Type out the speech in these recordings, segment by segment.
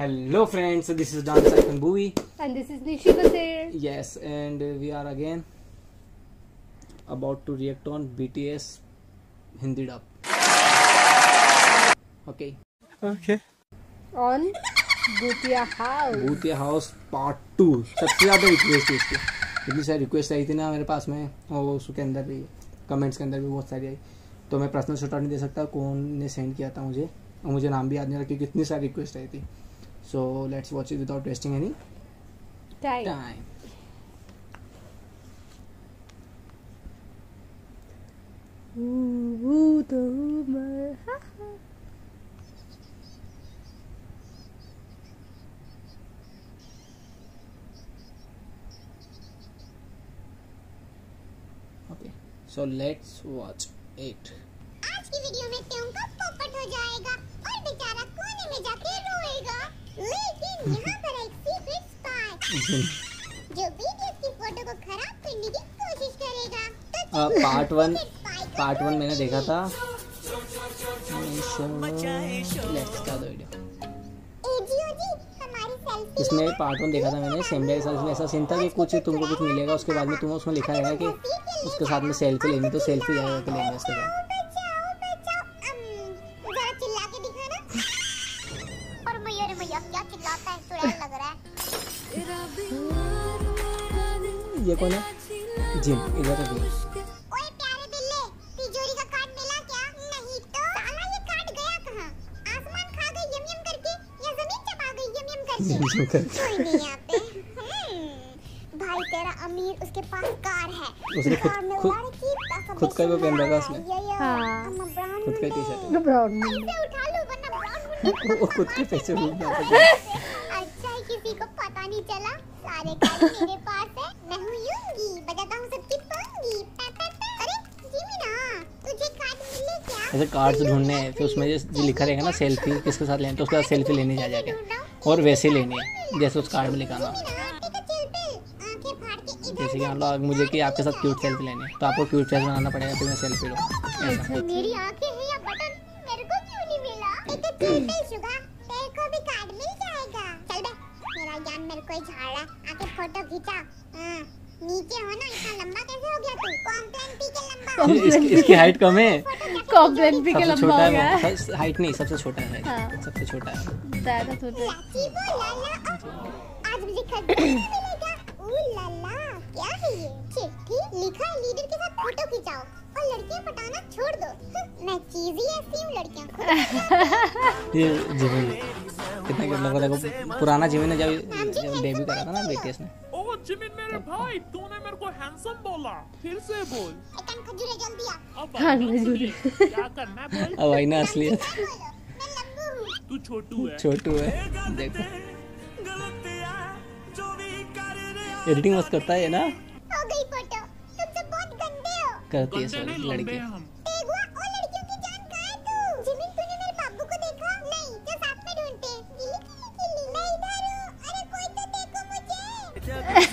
Hello friends, this is Dan Saifan Bui. And this is Nishi Batir. Yes, and we are again about to react on BTS Hindi dub. Okay. Okay. On Bhutia House. Bhutiya house part two सबसे ज़्यादा request है इसकी इतनी सारी request आई थी ना मेरे पास में और उसके अंदर भी कमेंट्स के अंदर भी बहुत सारी आई तो मैं पर्सनल शॉट नहीं दे सकता कौन ने सेंड किया था मुझे और मुझे नाम भी याद नहीं रहा क्योंकि इतनी सारी रिक्वेस्ट आई थी So let's watch it without wasting any Time. Time Ooh, ooh, the humor. Ha, ha. Okay so let's watch it आज की वीडियो में ट्यों का पोपट हो जाएगा और बेचारा कोने में जाके रोएगा लेकिन यहाँ पर एक सीक्रेट स्पाई जो बीटीएस की फ़ोटो को खराब करने की कोशिश करेगा। तो पार्ट वन पार्ट वन मैंने देखा था। लेट्स का इसमें पार्ट वन देखा था मैंने सेम्बिया के साथ इसमें ऐसा सीन था कि कुछ तुमको कुछ मिलेगा उसके बाद में तुम्हें उसमें लिखा रहेगा कि उसके साथ में सेल्फी लेनी तो सेल्फी जाएगा के लेंगे उसके साथ। जिम इधर का जिम ओए प्यारे बिल्ले तिजोरी का कार्ड मिला क्या? नहीं तो। साला ये कार्ड गया कहाँ? आसमान खा गई यम यम करके या ज़मीन चबा गई यम यम करके। कोई नहीं यहाँ पे हम्म, भाई तेरा अमीर उसके पास कार है। उसने खुद- खुद- खुद का वो बेचने पहन रखा उसने। है। खुद का टी-शर्ट moon. इसे उठा लो वरना वो खुद के पैसे जाते ऐसे कार्ड्स ढूँढने हैं फिर उसमें जो लिखा रहेगा ना सेल्फी किसके साथ लेना तो उसके साथ सेल्फी लेनी जा जाके। और वैसे लेनी है जैसे उस कार्ड में लिखा था। जैसे कि मान लो मुझे कि आपके साथ क्यूट सेल्फी लेनी है तो आपको क्यूट फेस बनाना पड़ेगा फिर मैं सेल्फी लूँ। ऐसा। मेरी को तो झाड़ आके फ़ोटो खींचा। हाँ, नीचे हो ना इतना लंबा कैसे हो गया तू? कॉम्प्लेन पी के लंबा इसकी, इसकी हाइट कम है। Complaint भी के लंबा हो गया। है है हाइट नहीं सबसे छोटा है। हाँ। सबसे छोटा है। ज़्यादा छोटे आज मुझे खड्डा मिलेगा। लाला क्या है ये? चिट्ठी? लिखा है लीडर के साथ फ़ोटो खिंचाओ। और लड़कियाँ पटाना छोड़ दो। मैं चीज़ ही ऐसी हूँ लड़कियाँ खुद ये जिमिन कितना कितना देखो पुराना जिमिन है जब जब डेब्यू करा था ना बीटीएस ने ओ जिमिन मेरे भाई तूने मेरे को हैंडसम बोला फिर से बोल एकन खजूरे जल्दी आ अब हाँ, आना खजूरे। क्या करना है बोल अब आई ना असलियत मैं लंबू हूँ तू छोटू है छोटू है देखो एडिटिंग मस्त करता है ना हो गई फ़ोटो तुम सब बहुत गंदे हो करती है सॉरी लड़की हम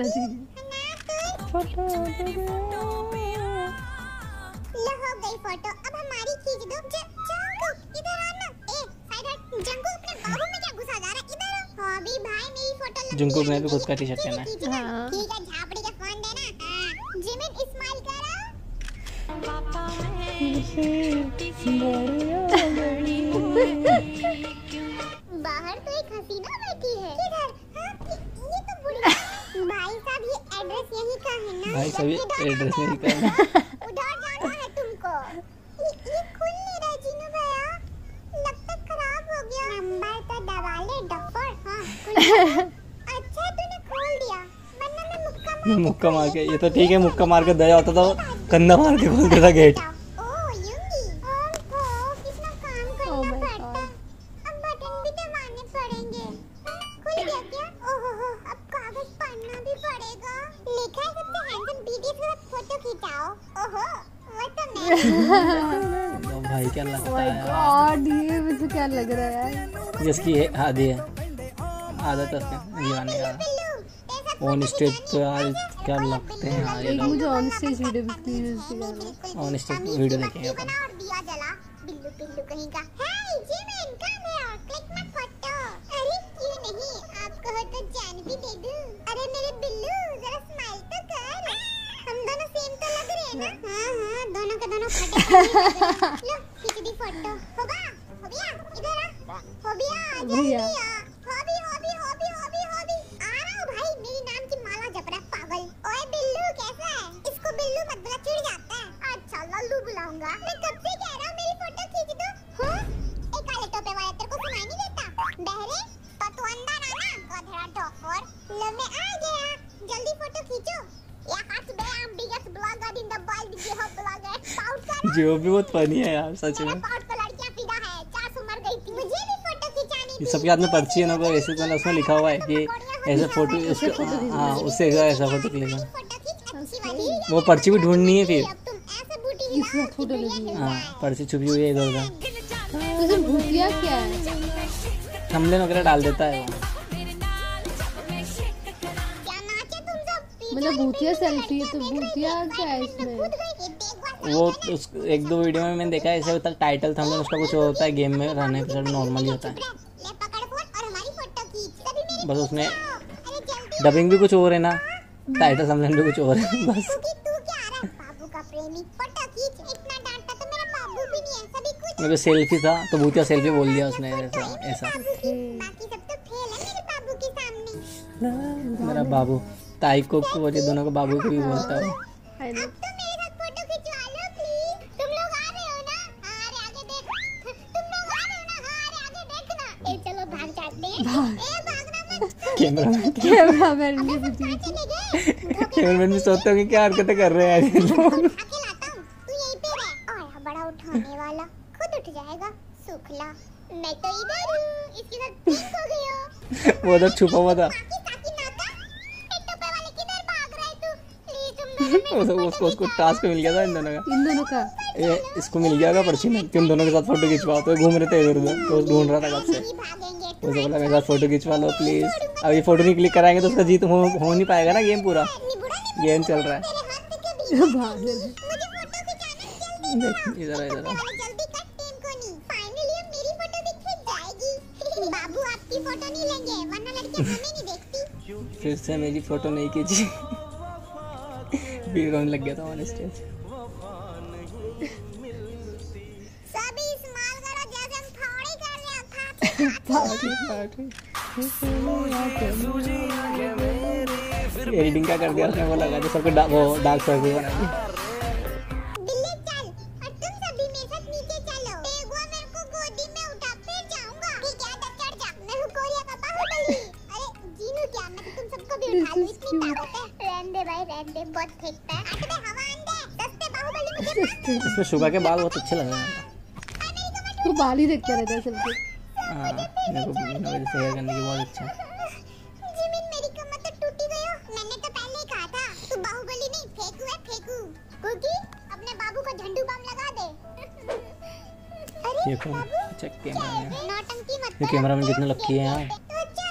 लो हो गई फ़ोटो। अब हमारी खींच दो। ज- इधर आना। ए साइड हट। अपने बाबू में क्या घुसा जा रहा है? इधर आओ। हॉबी भाई मेरी फ़ोटो लंबी जंकुक ने भी खुद का टी-शर्ट पहना है। हाँ। ठीक है झापड़ी का फ़ोन देना। हाँ। जिमिन स्माइल करो। बाहर तो एक हसीना बैठी है किधर हाँ, ये ये तो बुढ़ी भाई साहब ये एड्रेस यही का है ना? भाई सभी एड्रेस यही का है। उधर जाना है तुमको। ये, ये खुल नहीं रहा जीनू भैया। लगता खराब हो गया। नंबर तो अच्छा तूने खोल दिया। वरना मैं मुक्का मार मुक्का मार के ये तो ठीक है मुक्का मार के दया होता तो कंधा मार के खोल देता गेट मैं क्या Oh लगता my है? ये मुझे क्या लग रहा है जिसकी है आदि है। आदत है का ऑन स्टेज तो यार क्या लगते हैं यार ये मुझे ऑन स्टेज वीडियो भी प्लीज़ दिखाना ऑन स्टेज वीडियो देखेंगे अपन। और दिया जला बिल्लू बिल्लू कहीं का hi Jimin come here click my photo अरे क्यों नहीं? आपको हो तो जान भी दे दूँ। अरे मेरे बिल्लू जरा स्माइल तो कर। दोनों सेम तो लग रहे हैं ना? हाँ। हाँ दोनों के दोनों फटे लो खींच दी फ़ोटो होगा हो गया? इधर आ। हो। गया जल्दी आ। जो भी बहुत फनी है यार सच में। पाउट को लड़कियाँ फिदा है चार सौ मर गई थी। मुझे भी फ़ोटो खिंचानी ये सबके हाथ में पर्ची है ना ऐसे तो उसमें लिखा हुआ है कि ऐसे फ़ोटो हाँ उससे ऐसा ऐसा फ़ोटो क्लिक वो पर्ची भी ढूंढनी है फिर। है। पर्ची छुपी हुई है इधर उधर। तो सिर्फ़ भूतिया क्या है? थंबनेल वगैरह डाल देता है वो। क्या नाचे तुम सब? मतलब भूतिया सेल्फी है तो भूतिया क्या है इसमें? वो उस एक दो वीडियो में मैंने देखा है, ऐसे होता है टाइटल थंबनेल उसका कुछ होता है गेम में रहने के नॉर्मली होता है। सभी मेरे बस उसमें डबिंग भी कुछ और है ना टाइटल थंबनेल भी कुछ और है, बस। है मेरा है सेल्फी था तो भूतिया सेल्फी बोल दिया उसने, ऐसा ऐसा। है मेरे बाबू, ताई को ये दोनों को बाबू को भी बोलता है। गए कैमरा मैन भी सोचते होंगे क्या हरकतें कर रहे हैं ये लोग। हूँ तू बड़ा उठाने वाला खुद उठ जाएगा सुखला। मैं तो इधर हूँ इसके साथ पिंक हो गई हो? वो उधर छुपा हुआ था। बाकी साकी नाता? एक टोपे वाले किधर भाग रहे तू? प्लीज़ तुम दोनों मेरे उसको उसको टास्क मिल गया था इन दोनों का। इन दोनों का? ये इसको मिल गया था पर्ची में तुम दोनों के साथ फ़ोटो खिंचवाओ। तो घूम रहे थे इधर उधर तो ढूंढ रहा था कब से। भागेंगे। वो तो बोला मेरे साथ फ़ोटो खिंचवा लो प्लीज़ अब ये फ़ोटो नहीं क्लिक कराएँगे तो उसका जीत हो, हो नहीं पाएगा ना गेम पूरा। गेम चल रहा है। इधर इधर फिर से मेरी फ़ोटो नहीं खींची। लग गया था ऑन स्टेज एडिटिंग क्या कर दिया उसने? वो लगा दिया सबको डा, वो डार्क सर्कल बना दिया। दिल्ली और तुम सभी मेरे साथ नीचे चलो। टेगुआ मेरे को गोदी में उठा फिर जाऊँगा। ठीक है चढ़ जा। मैं हूँ कोरिया का बाहुबली अरे जीनू क्या? मैं तुम सबको भी उठा लूँ। इतनी ताकत है। रहने दे भाई रहने दे बहुत है। हट बे हवा आंदे सस्ते बाहुबली मुझे मार इसमें के बाल बहुत अच्छे लग रहे हैं। वो बाल ही देखता रहता है सबके हाँ मेरे को बिना वजह से हेयर करने की बहुत अच्छा जिमिन मेरी कमर तो टूटी गई हो। मैंने तो पहले ही कहा था तू बाहुबली नहीं फेंकू है फेंकू। कुकी अपने बाबू को झंडू बम लगा दे। अरे अच्छा कैमरा ये कर। कैमरा में कितने लक्की है? यार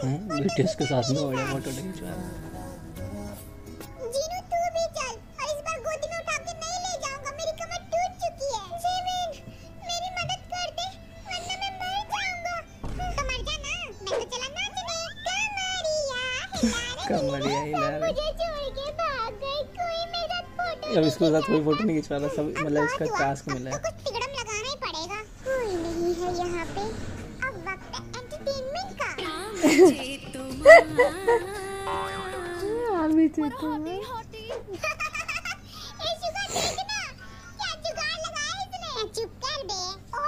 तो बीटीएस के साथ में बड़े फ़ोटो है। अब इसके साथ कोई फ़ोटो नहीं खिंचवा रहा सब मतलब इसका टास्क मिला है। तो कुछ तिगड़म लगाना ही पड़ेगा। कोई नहीं है यहाँ पे। अब वक्त है एंटरटेनमेंट का। अभी तो तो ए शुगर देखना क्या जुगाड़ लगाया इसने? चुप कर बे। ओ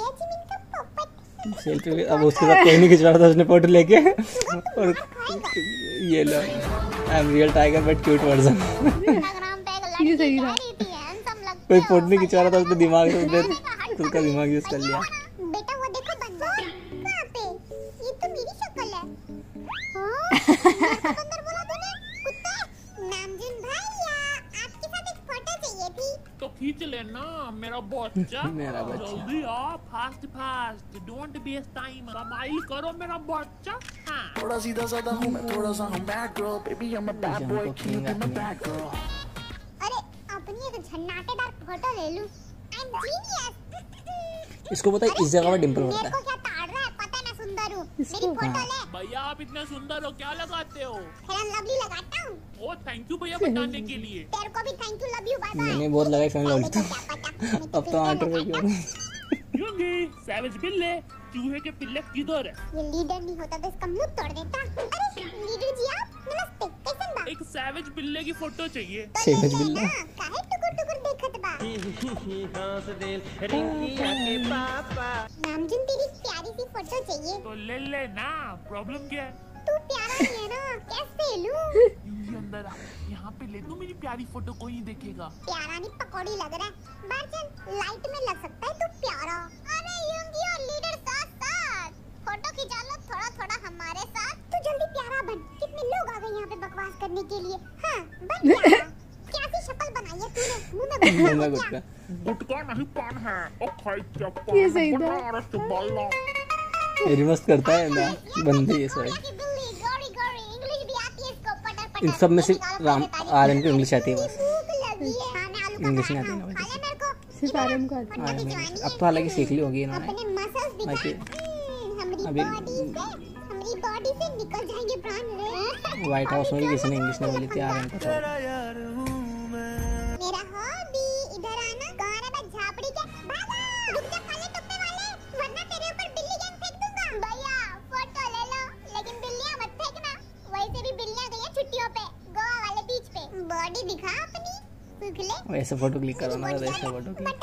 यस हो सेल्फी अब उसके साथ कोई नहीं खिंचवा रहा था उसने फ़ोटो लेके। और ये लो I am real tiger but cute version सही था। कोई हो। फ़ोटो नहीं खिंचवा रहा था उसने दिमाग से उसने उसने दिमाग यूज़ कर लिया। बेटा वो देखो बंदर कहाँ पे? ये तो मेरी शक्ल है। हाँ, मेरे को बंदर बोला तूने। कुत्ते नामजुन भैया आपके साथ एक फ़ोटो चाहिए थी? तो खींच लेना मेरा बच्चा। मेरा बच्चा। जल्दी आ fast fast don't waste time कमाई करो मेरा बच्चा। हाँ। थोड़ा सीधा साधा हूँ मैं थोड़ा सा हूँ bad girl baby a bad boy can you be my bad girl photo ले लूँ। आई एम जीनियस इसको पता है इस जगह पर डिम्पल मेरे होता को क्या ताड़ रहा है? पता है मैं सुंदर हूँ। मेरी फ़ोटो हाँ। ले। भैया आप इतने सुंदर हो क्या लगाते हो? हेलन लवली लगाता हूँ। ओ थैंक यू भैया बताने के लिए। तेरे को भी thank you love you bye bye मैंने बहुत लगाई फ़ैन मैं अब तो आठ रुपए की हो गई क्योंकि सैवेज बिल्ले चूहे के पिल्ले किधर है? ये लीडर नहीं होता तो इसका मुँह तोड़ देता। अरे लीडर जी आप नमस्ते कैसन बा एक सैवेज बिल्ले की फ़ोटो चाहिए। तो सेवज ले बिल्ला। लेना, काहे टुकुर टुकुर देखत बा? नामजुन तेरी प्यारी सी फ़ोटो चाहिए। तो ले ले ना प्रॉब्लम क्या है? तू प्यारा नहीं है ना कैसे लूँ? यूँ ही अंदर आ यहाँ पे ले तू मेरी प्यारी फ़ोटो कोई देखेगा। प्यारा नहीं पकौड़ी लग रहा है। बर्जन लाइट के लिए हाँ बन कैसी शक्ल बनाई है तूने मुँह में मुँह में गुटखा गुटका गुटका नहीं पान है ओ खाई क्या ये सही था। बनारस से बाला मेरी मस्त करता है ना बंदे ये सब कोरिया की बिल्ली, गोरी गोरी, इंग्लिश भी आती है इसको, पटर पटर। इन सब में सिर्फ़ राम तारीफ़। आर्यन को इंग्लिश आती है बस है। मैं आलू का इंग्लिश नहीं आती ना। खा ले मेरे को। सिर्फ़ आर्यन को आती है। अब तो हालाँकि सीख ली होगी इन्होंने अपने मसल्स दिखा बाकी- हम्म, अभी- हमारी बॉडी से निकल जाएँगे प्राण रे। व्हाइट हाउस में किसी ने इंग्लिश नहीं बोली थी आर्यन को तो तेरा यार हूँ मैं। मेरा हॉबी इधर आना। कौन है बस झापड़ी के? भागा रुक जा काले टुप्पे वाले। वरना तेरे ऊपर बिल्ली गैंग फेंक दूँगा। भैया फ़ोटो ले लो। लेकिन बिल्लियाँ मत फेंकना। वैसे भी बिल्लियाँ गई हैं छुट्टियों पे गोवा वाले बीच पे। बॉडी दिखा अपनी। वैसे फ़ोटो क्लिक करो ना वैसे फ़ोटो क्लिक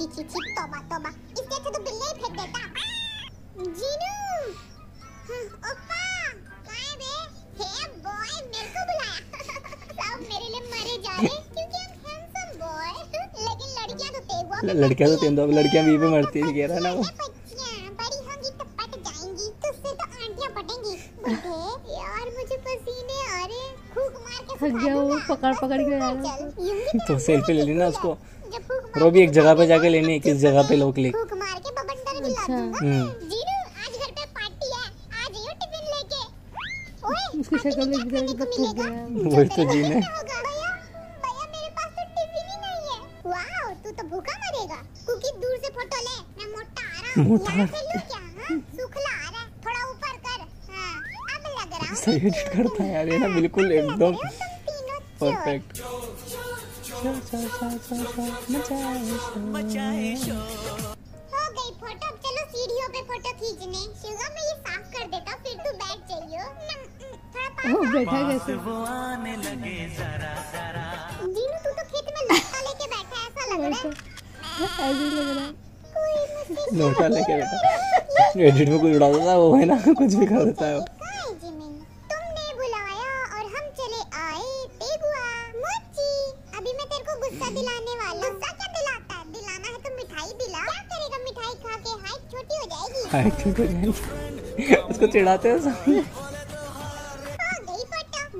छी छी छी तौबा तौबा इससे अच्छा तो बिल्ली ही फेंक देता जीनू हाँ, ओप्पा कहाँ है बे हे बॉय मेरे को बुलाया सब मेरे लिए मरे जा रहे क्योंकि हम हैंडसम बॉय लेकिन लड़कियाँ तो तेगुआ पे लड़कियाँ तो तेंदुआ पे लड़कियाँ भी पे मरती है कह रहा ना वो बड़ी होंगी तो पट जाएँगी तुझसे तो आंटियाँ पटेंगी बुढ़े यार मुझे पसीने आ रहे हैं। फूंक मार के थक गया वो, पकड़- पकड़ के जा रहा चल, यूँ ही तो सेल्फी ले ली ना उसको वो भी एक जगह पे जाके लेनी है किस जगह पे लो। क्लिक फूंक मार के बबंडर भी ला अच्छा। दूँगा। हम्म। जीनू आज घर पे पार्टी है। आ जाइयो टिफ़िन लेके। ओए उसकी शक्ल में तो वही तो जीन। है। सामने होगा। भैया भैया मेरे पास तो टिफ़िन ही नहीं है। वाओ तू तो भूखा मरेगा। कुकी दूर से फ़ोटो ले। मोटा आ रहा हूँ। क्या हाँ? सुखला आ रहा है। थोड़ा ऊपर कर। हाँ अब लग रहा हूँ सही एडिट करता है यार ये ना बिल्कुल एकदम परफेक्ट मचाए शोर हो गई फ़ोटो अब चलो सीढ़ियों पे फ़ोटो खींचने। मैं ये साफ़ कर देता फिर तू बैठ जाइयो। थोड़ा। बैठा कैसे? वो आने लगे जरा जरा। जीनू तू तो खेत में लौटा लेके बैठा ऐसा लग रहा है। ऐसे लग रहा है। कोई मुझसे लोटा लेके बैठा एडिट में कुछ उड़ा देता है वो है ना कुछ भी कर देता है उसको चिढ़ाते हैं सब।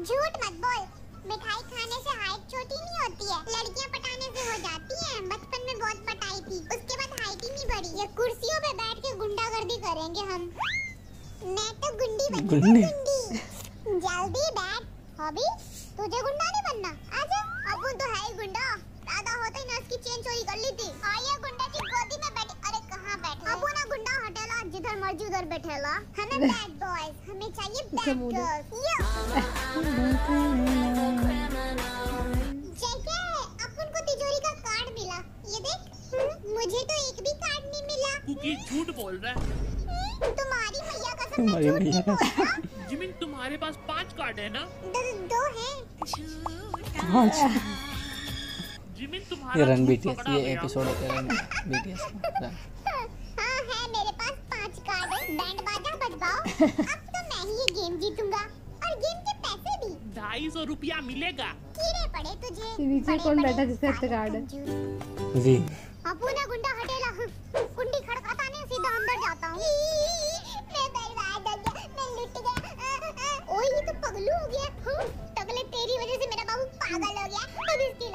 झूठ मत बोल। मिठाई खाने से हाइट छोटी नहीं होती लड़कियाँ पटाने से हो जाती हैं। बचपन में बहुत पटाई थी। उसके बाद हाइट ही नहीं बढ़ी। ये कुर्सियों पे बैठ के गुंडागर्दी करेंगे हम। मैं तो गुंडी बन गुंडी? गुंडी? तुम्हारी जिमिन पास पाँच कार्ड है ना? दो, हैं। जिमिन ये रन बीटीएस ये एपिसोड है? रन बीटीएस रन हाँ है मेरे पास पाँच कार्ड है। बैंड बाजा बजवाओ। अब तो मैं ही ये गेम जीतूँगा। और गेम के पैसे भी। ढाई सौ रुपया मिलेगा। कीड़े पड़े तुझे। नीचे कौन बैठा जिसका साले कार्ड है? जी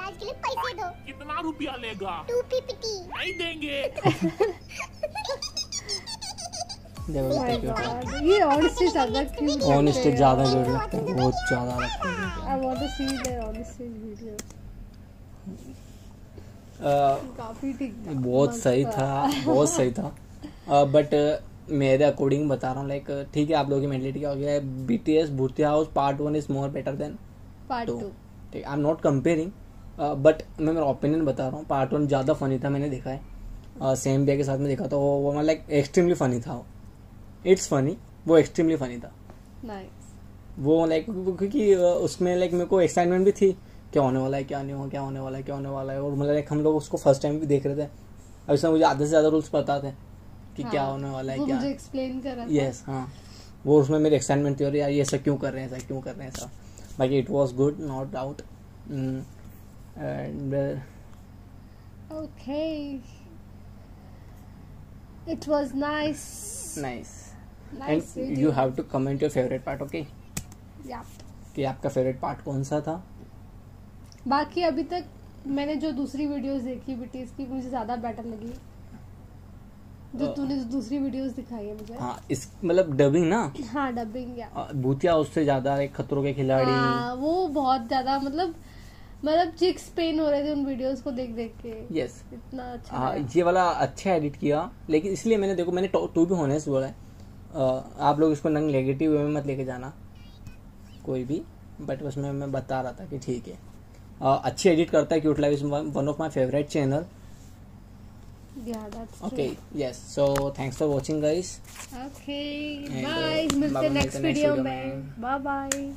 इलाज के लिए पैसे दो। कितना रुपया लेगा? Two fifty. नहीं देंगे। ये ऑनेस्टली ज़्यादा क्यूट ऑन स्टेज ज़्यादा लगता है बहुत ज़्यादा लगता है। I want to see there on stage video काफ़ी ठीक था। बहुत सही था। बहुत सही था। बट मेरे अकॉर्डिंग बता रहा हूँ लाइक ठीक है आप लोगों की मेंटलिटी क्या हो गया है? B T S Bhutiya house part one is more better than part two ठीक I am not comparing but मैं मेरा ओपिनियन बता रहा हूँ। पार्ट वन ज़्यादा फनी था मैंने देखा है। सेम डे के साथ में देखा था। वो वो मतलब लाइक एक्सट्रीमली फनी था इट्स फनी वो एक्सट्रीमली फनी था। वो लाइक क्योंकि uh, उसमें लाइक मेरे को एक्साइटमेंट भी थी। क्या होने वाला है क्या नहीं हो क्या होने वाला है क्या होने वाला है। और मतलब लाइक हम लोग उसको फ़र्स्ट टाइम भी देख रहे थे। अब इसमें मुझे आधे से ज़्यादा रूल्स पता थे कि हाँ, क्या होने वाला है वो क्या मुझे एक्सप्लेन करा था। यस हाँ। वो उसमें मेरी एक्साइटमेंट थी और यार ये ऐसा क्यों कर रहे हैं ऐसा क्यों कर रहे हैं ऐसा। बाकी it was good not doubt and Okay. It was nice. Nice. And video. You have to comment your favourite part okay Yeah. कि आपका फेवरेट पार्ट कौन सा था? बाकी अभी तक मैंने जो दूसरी वीडियोस देखी बीटीएस की मुझे ज़्यादा बेटर लगी। जो तूने जो दूसरी वीडियोस दिखाई है मुझे। हाँ इस मतलब डबिंग ना? हाँ डबिंग या भूतिया उससे ज़्यादा एक खतरों के खिलाड़ी। हाँ वो बहुत ज़्यादा मतलब मतलब चिक्स पेन हो रहे थे उन वीडियोस को देख देख के यस yes. इतना अच्छा हाँ लगा। ये वाला अच्छा एडिट किया लेकिन इसलिए मैंने देखो मैंने टू भी होने से बोला है आप लोग इसको नंग नेगेटिव वे में मत लेके जाना कोई भी बट बस मैं मैं बता रहा था कि ठीक है अ, अच्छी एडिट करता है cute life is one of my favourite channel. Okay yes so thanks for watching guys bye. uh, मिलते हैं नेक्स्ट वीडियो में। Bye bye